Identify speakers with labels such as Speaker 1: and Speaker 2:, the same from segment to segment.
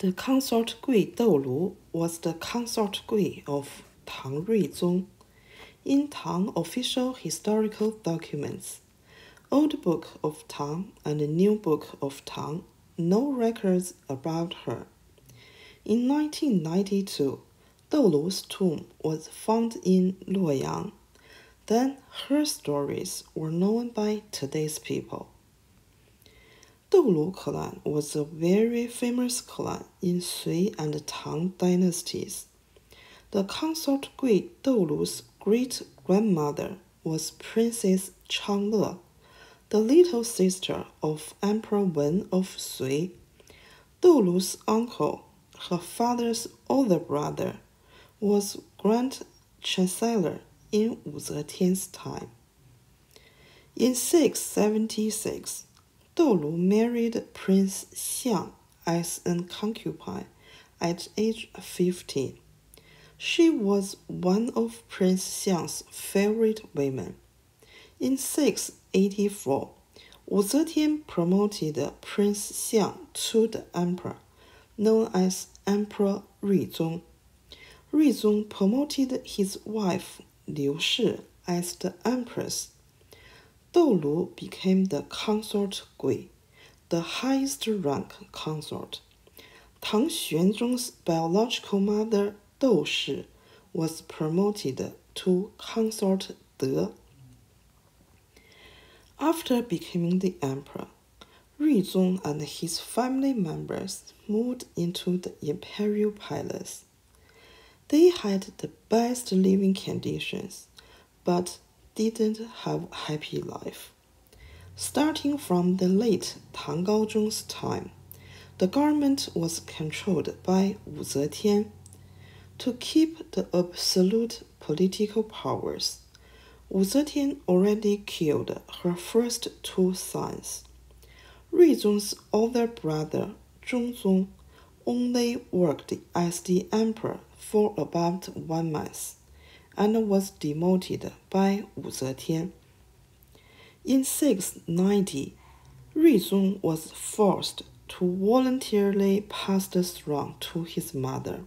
Speaker 1: The consort Gui Doulu was the consort Gui of Tang Ruizong. In Tang official historical documents, Old Book of Tang and New Book of Tang, no records about her. In 1992, Doulu's tomb was found in Luoyang. Then her stories were known by today's people. Doulu clan was a very famous clan in Sui and Tang dynasties. The consort Gui Doulu's great grandmother was Princess Changle, the little sister of Emperor Wen of Sui. Doulu's uncle, her father's older brother, was Grand Chancellor in Wu Zetian's time. In 676, Doulu married Prince Xiang as a concubine at age 15. She was one of Prince Xiang's favorite women. In 684, Wu Zetian promoted Prince Xiang to the emperor, known as Emperor Ruizong. Ruizong promoted his wife Liu Shi as the empress Doulu became the consort Gui, the highest rank consort. Tang Xuanzong's biological mother Dou Shi was promoted to consort De. After becoming the emperor, Ruizong and his family members moved into the imperial palace. They had the best living conditions, but didn't have happy life. Starting from the late Tang Gaozong's time, the government was controlled by Wu Zetian. To keep the absolute political powers, Wu Zetian already killed her first two sons. Ruizong's older brother Zhongzong only worked as the emperor for about one month and was demoted by Wu Zetian. In 690, Ruizong was forced to voluntarily pass the throne to his mother.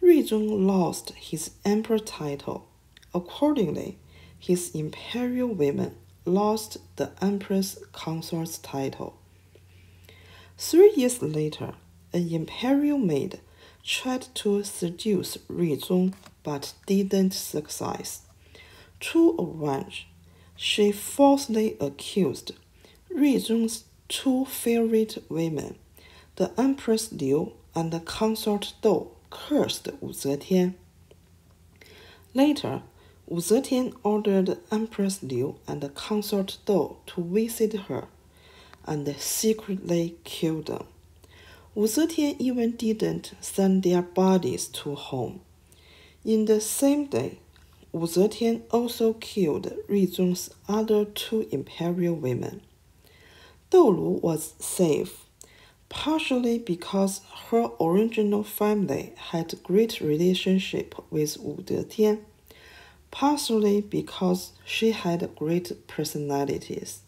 Speaker 1: Ruizong lost his emperor title. Accordingly, his imperial women lost the empress consort's title. Three years later, an imperial maid tried to seduce Ruizong but didn't succeed. To avenge, she falsely accused Ruizong's two favorite women, the Empress Liu and the consort Dou, cursed Wu Zetian. Later, Wu Zetian ordered Empress Liu and the consort Dou to visit her and secretly killed them. Wu Zetian even didn't send their bodies to home. In the same day, Wu Zetian also killed Ruizong's other two imperial women. Doulu was safe, partially because her original family had great relationship with Wu Zetian, partially because she had great personalities.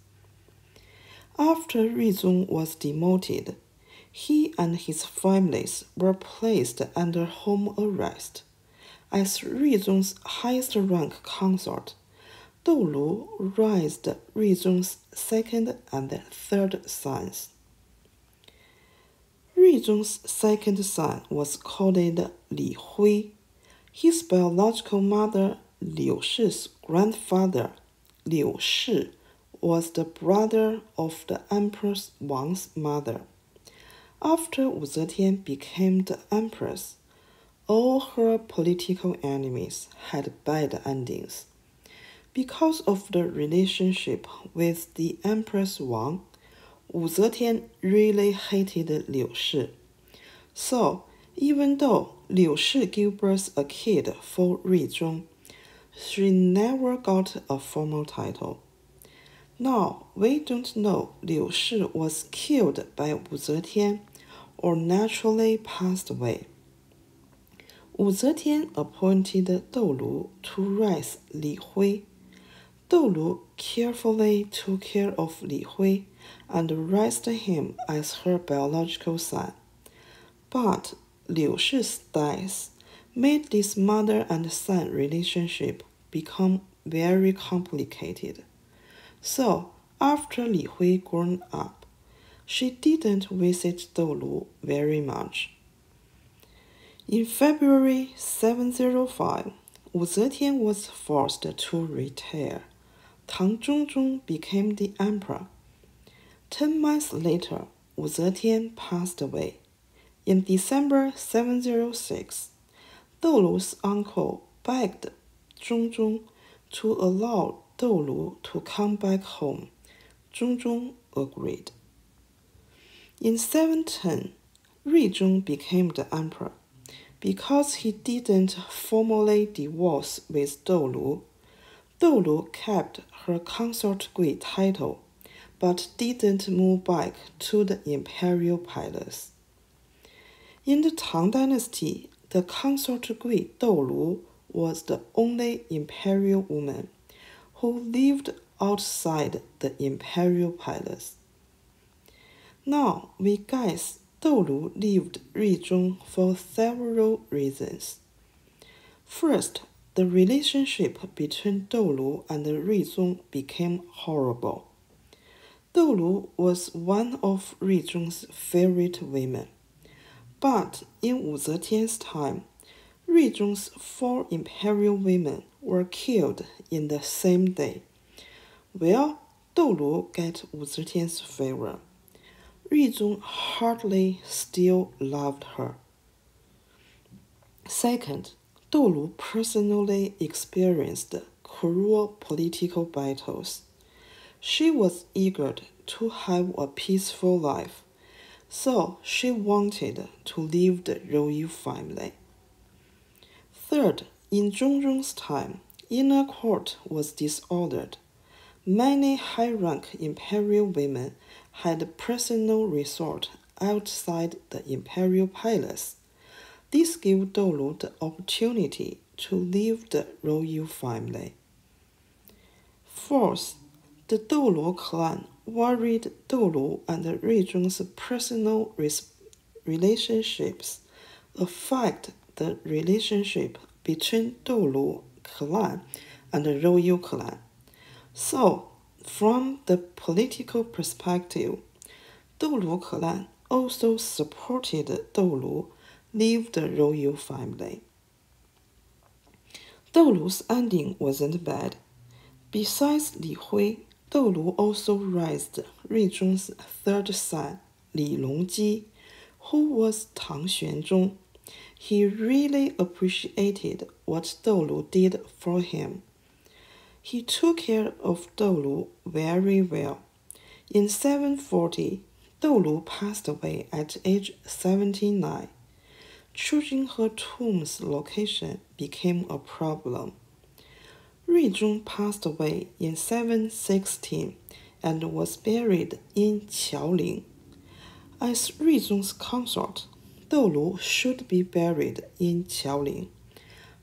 Speaker 1: After Ruizong was demoted, he and his families were placed under home arrest. As Ruizong's highest rank consort, Doulu raised Ruizong's second and third sons. Ruizong's second son was called Li Hui. His biological mother Liu Shi's grandfather, Liu Shi, was the brother of the Emperor Wang's mother. After Wu Zetian became the empress, all her political enemies had bad endings. Because of the relationship with the Empress Wang, Wu Zetian really hated Liu Shi. So, even though Liu Shi gave birth a kid for Ruizong, she never got a formal title. Now, we don't know Liu Shi was killed by Wu Zetian or naturally passed away. Wu Zetian appointed Doulu to raise Li Hui. Doulu carefully took care of Li Hui and raised him as her biological son. But Liu Shi's death made this mother and son relationship become very complicated. So, after Li Hui grown up, she didn't visit Dou very much. In February 705, Wu Zetian was forced to retire. Tang Zhongzong became the emperor. Ten months later, Wu Zetian passed away. In December 706, Doulu's uncle begged Zhongzong to allow Doulu to come back home. Zhongzong agreed. In 710, Ruizong became the emperor. Because he didn't formally divorce with Doulu, Doulu kept her consort Gui title, but didn't move back to the imperial palace. In the Tang Dynasty, the consort Gui Doulu was the only imperial woman who lived outside the imperial palace. Now we guess Doulu lived Ruizong for several reasons. First, the relationship between Doulu and Ruizong became horrible. Doulu was one of Ruizong's favorite women. But in Wu Zetian's time, Ruizong's four imperial women were killed in the same day. Well, Doulu got Wu Zetian's favor. Ruizong hardly still loved her. Second, Doulu personally experienced cruel political battles. She was eager to have a peaceful life, so she wanted to leave the royal family. Third, in Zhongzong's time, inner court was disordered. Many high-rank imperial women had a personal resort outside the imperial palace. This gave Doulu the opportunity to leave the royal family. Fourth, the Doulu clan worried Doulu and Ruizong's personal relationships affect the relationship between Doulu clan and the royal clan. So, from the political perspective, Doulu clan also supported Doulu leave the royal family. Doulu's ending wasn't bad. Besides Li Hui, Doulu also raised Ruizong's third son, Li Longji, who was Tang Xuanzong. He really appreciated what Doulu did for him. He took care of Doulu very well. In 740, Doulu passed away at age 79. Choosing her tomb's location became a problem. Ruizong passed away in 716 and was buried in Qiaoling. As Ruizong's consort, Doulu should be buried in Qiaoling.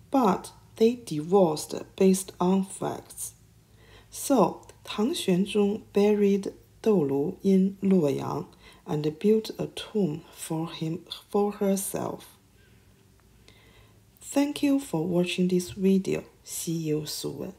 Speaker 1: But they divorced based on facts. So Tang Xuanzong buried Doulu in Luoyang and built a tomb for him for herself. Thank you for watching this video. See you soon.